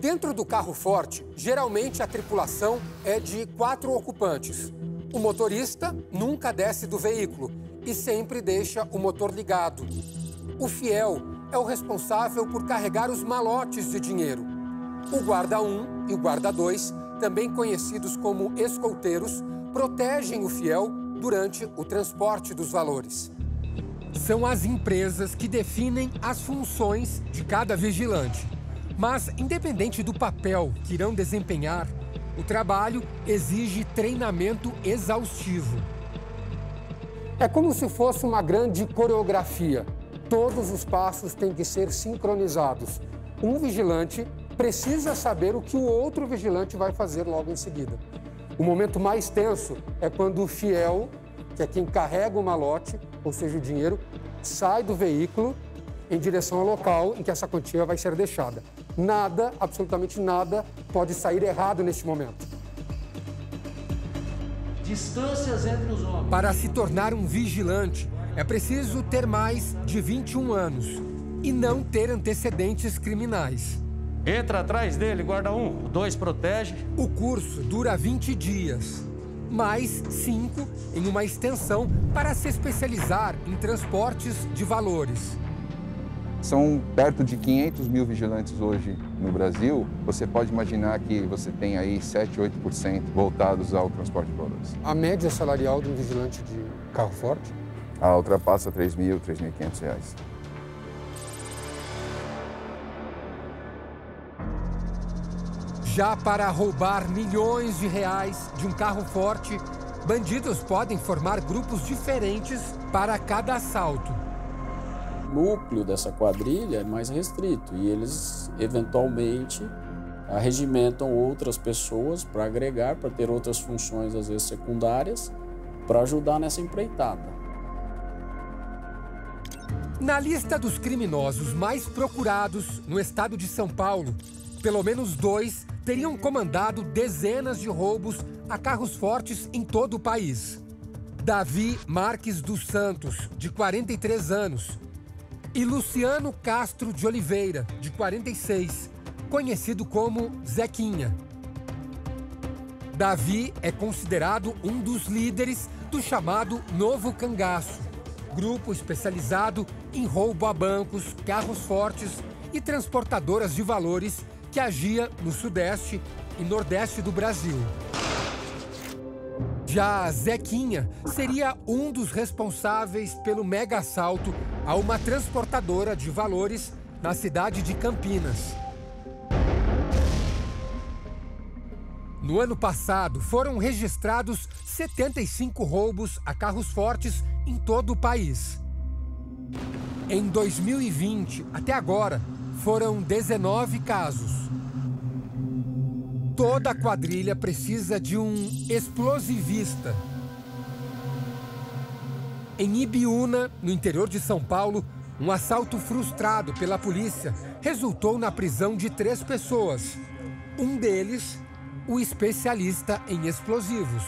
Dentro do carro forte, geralmente a tripulação é de quatro ocupantes. O motorista nunca desce do veículo e sempre deixa o motor ligado. O fiel é o responsável por carregar os malotes de dinheiro. O guarda 1 e o guarda 2, também conhecidos como escolteiros, protegem o fiel durante o transporte dos valores. São as empresas que definem as funções de cada vigilante. Mas, independente do papel que irão desempenhar, o trabalho exige treinamento exaustivo. É como se fosse uma grande coreografia. Todos os passos têm que ser sincronizados. Um vigilante precisa saber o que o outro vigilante vai fazer logo em seguida. O momento mais tenso é quando o fiel, que é quem carrega o malote, ou seja, o dinheiro, sai do veículo em direção ao local em que essa quantia vai ser deixada. Nada, absolutamente nada, pode sair errado neste momento. Distâncias entre os homens. Para se tornar um vigilante, é preciso ter mais de 21 anos e não ter antecedentes criminais. Entra atrás dele, guarda um, dois protege. O curso dura 20 dias, mais cinco em uma extensão para se especializar em transportes de valores. São perto de 500 mil vigilantes hoje no Brasil. Você pode imaginar que você tem aí 7, 8% voltados ao transporte de valores. A média salarial de um vigilante de carro forte? Ah, ultrapassa 3 mil, 3.500 reais. Já para roubar milhões de reais de um carro forte, bandidos podem formar grupos diferentes para cada assalto. Núcleo dessa quadrilha é mais restrito e eles eventualmente arregimentam outras pessoas para agregar, para ter outras funções, às vezes secundárias, para ajudar nessa empreitada. Na lista dos criminosos mais procurados no estado de São Paulo, pelo menos dois teriam comandado dezenas de roubos a carros fortes em todo o país. Davi Marques dos Santos, de 43 anos, e Luciano Castro de Oliveira, de 46, conhecido como Zequinha. Davi é considerado um dos líderes do chamado Novo Cangaço, grupo especializado em roubo a bancos, carros fortes e transportadoras de valores que agia no sudeste e nordeste do Brasil. Já Zequinha seria um dos responsáveis pelo mega assalto a uma transportadora de valores na cidade de Campinas. No ano passado, foram registrados 75 roubos a carros fortes em todo o país. Em 2020, até agora, foram 19 casos. Toda quadrilha precisa de um explosivista. Em Ibiúna, no interior de São Paulo, um assalto frustrado pela polícia resultou na prisão de três pessoas. Um deles, o especialista em explosivos.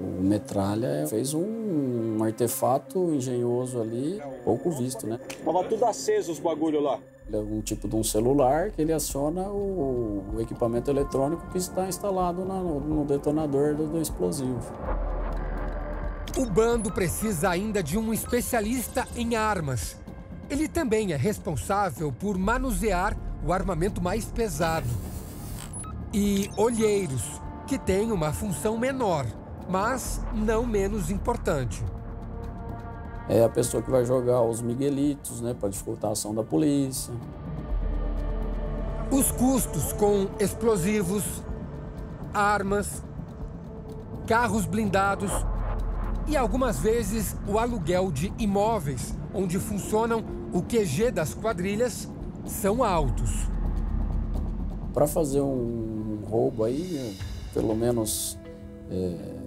O Metralha fez um artefato engenhoso ali, pouco visto, né? Tava tudo aceso os bagulho lá. É um tipo de um celular que ele aciona o, o equipamento eletrônico que está instalado na, no detonador do, do explosivo. O bando precisa ainda de um especialista em armas. Ele também é responsável por manusear o armamento mais pesado. E olheiros, que tem uma função menor, mas não menos importante. É a pessoa que vai jogar os miguelitos, né, para dificultar a ação da polícia. Os custos com explosivos, armas, carros blindados e algumas vezes o aluguel de imóveis onde funcionam o QG das quadrilhas são altos. Para fazer um roubo aí, pelo menos é,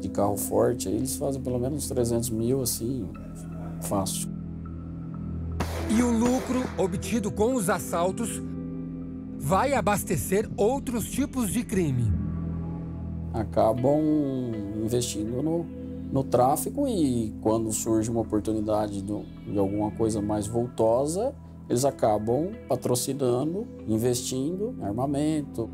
de carro forte, aí eles fazem pelo menos 300 mil assim, fácil. E o lucro obtido com os assaltos vai abastecer outros tipos de crime. Acabam investindo no, no tráfico e quando surge uma oportunidade de, de alguma coisa mais voltosa, eles acabam patrocinando, investindo em armamento,